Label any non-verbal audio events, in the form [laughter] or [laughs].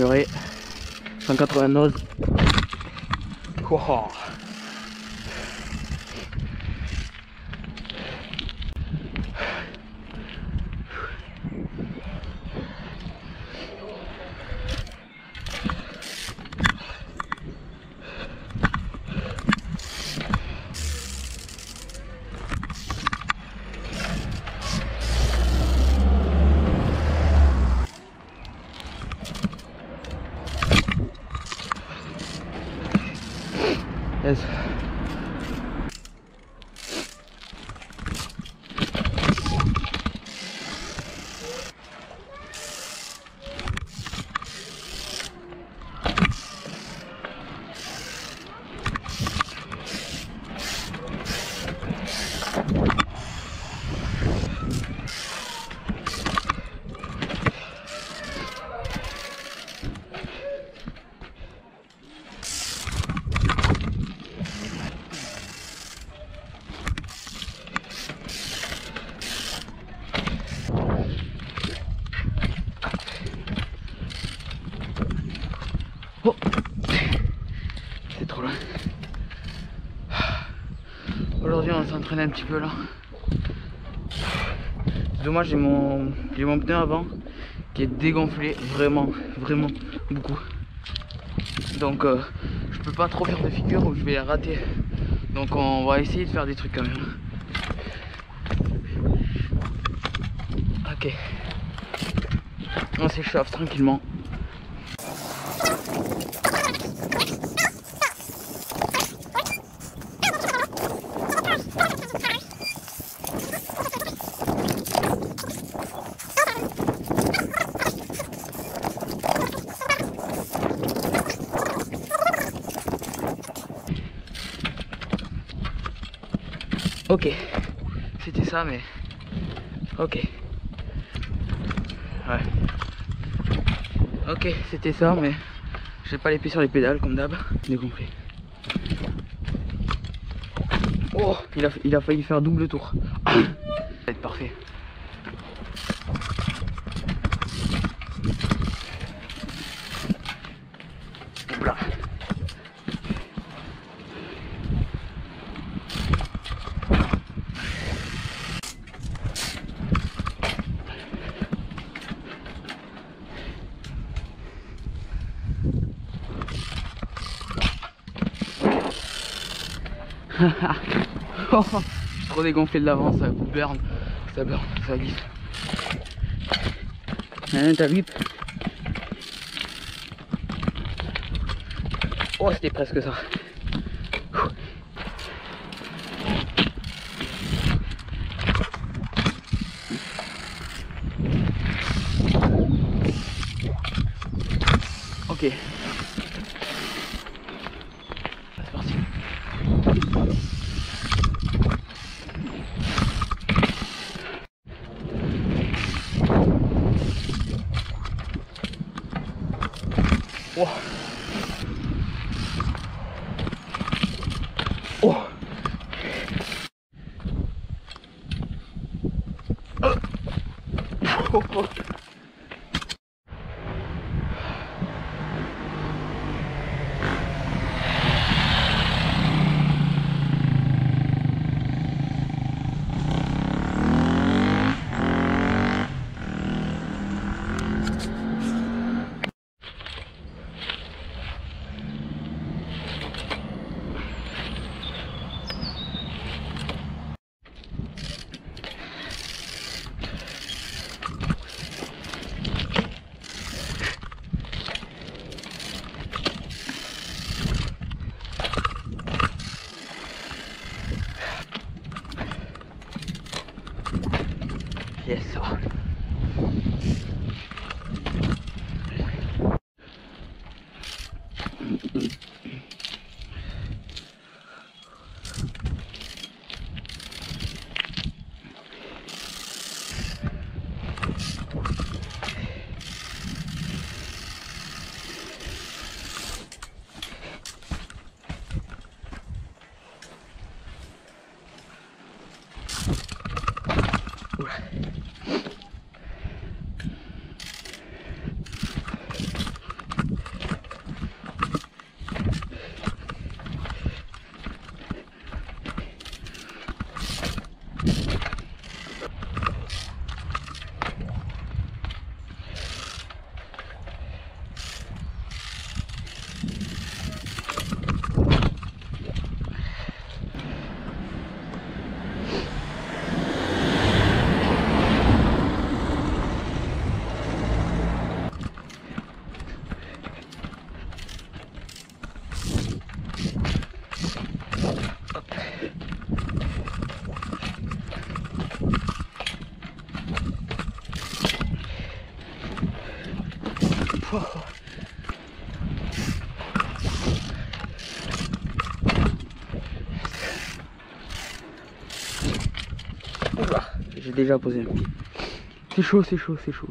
Purée. 192. Wow. is Un petit peu là. C'est dommage j'ai mon mon pneu avant qui est dégonflé vraiment vraiment beaucoup. Donc euh, je peux pas trop faire de figure ou je vais rater. Donc on va essayer de faire des trucs quand même. Ok. On s'échauffe tranquillement. Ok, c'était ça, mais ok. Ouais. Ok, c'était ça, mais j'ai pas les pieds sur les pédales comme d'hab. Dégonflé. Oh, il a, il a failli faire double tour. [coughs] Ça va être parfait. [laughs] Oh, trop dégonflé de l'avant, ça burn, ça burn, ça glisse. T'as vu Oh, c'était presque ça. Ok. C'est parti. Oh. Oh. Oh. Oh. Yes, ça va. you J'ai déjà posé un. C'est chaud, c'est chaud, c'est chaud.